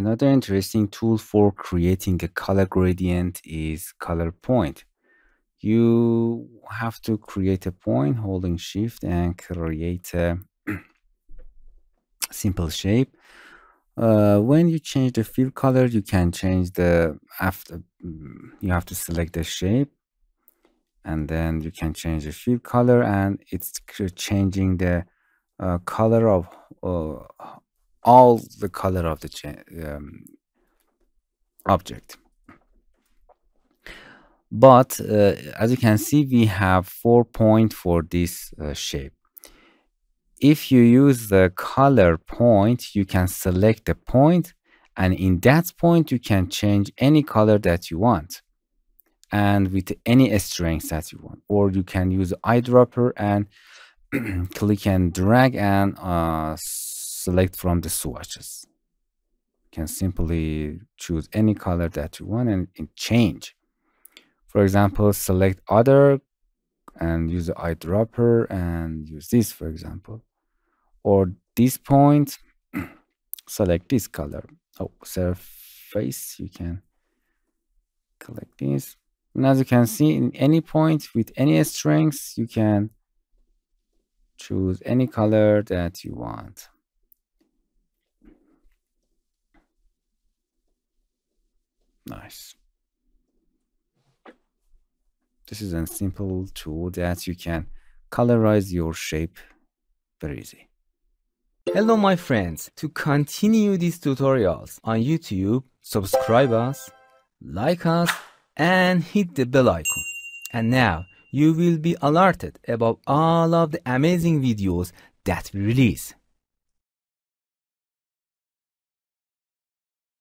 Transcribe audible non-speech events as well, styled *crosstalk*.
Another interesting tool for creating a color gradient is color point. You have to create a point holding shift and create a *clears throat* simple shape. Uh, when you change the fill color, you can change the after mm, you have to select the shape and then you can change the fill color and it's changing the uh, color of uh, all the color of the um, object. But uh, as you can see we have four point for this uh, shape. If you use the color point you can select the point and in that point you can change any color that you want and with any strings that you want. Or you can use eyedropper and *clears throat* click and drag and uh, select from the swatches. You can simply choose any color that you want and, and change. For example select other and use the eyedropper and use this for example. Or this point *clears throat* select this color. Oh surface you can click this. And as you can see, in any point with any strings, you can choose any color that you want. Nice. This is a simple tool that you can colorize your shape very easy. Hello my friends, to continue these tutorials on YouTube, subscribe us, like us, and hit the bell icon. And now you will be alerted about all of the amazing videos that we release.